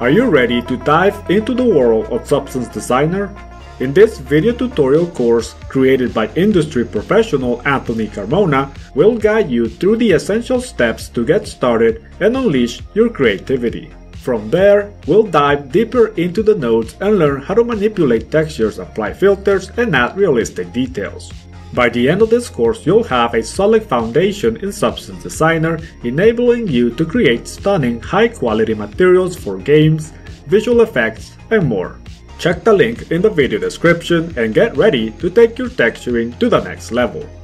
Are you ready to dive into the world of Substance Designer? In this video tutorial course created by industry professional Anthony Carmona, we'll guide you through the essential steps to get started and unleash your creativity. From there, we'll dive deeper into the nodes and learn how to manipulate textures, apply filters, and add realistic details. By the end of this course, you'll have a solid foundation in Substance Designer, enabling you to create stunning, high-quality materials for games, visual effects, and more. Check the link in the video description and get ready to take your texturing to the next level.